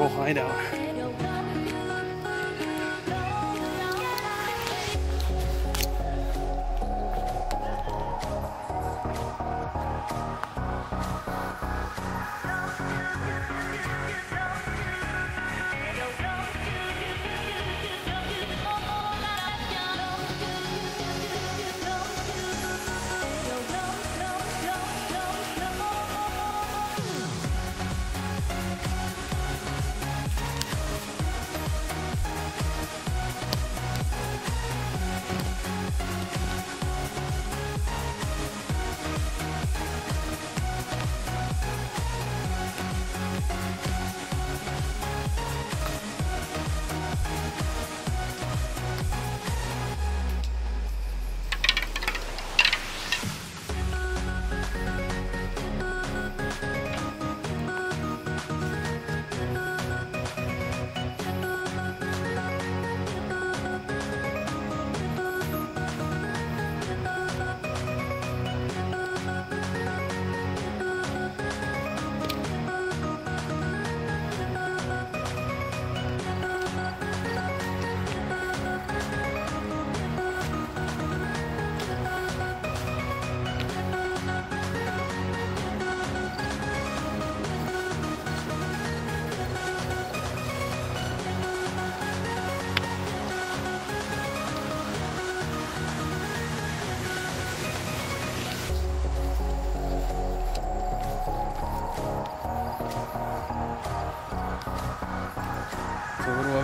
we'll find out.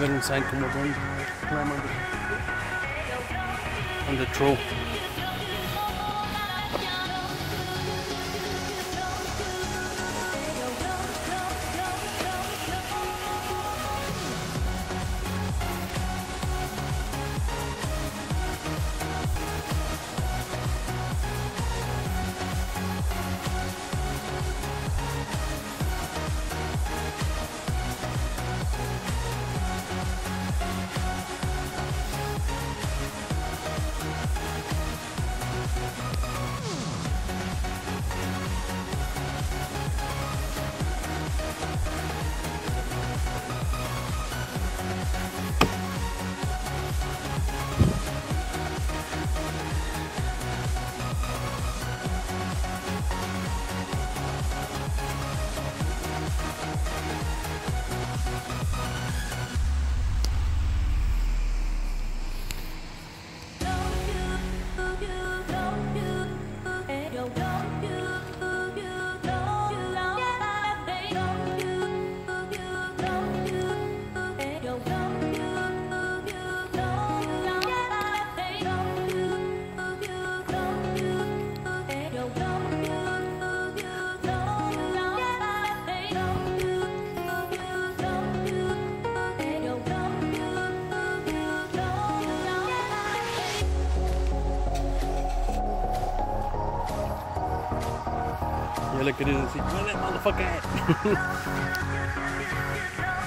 On the, on the troll. You look at it and see, where that motherfucker at?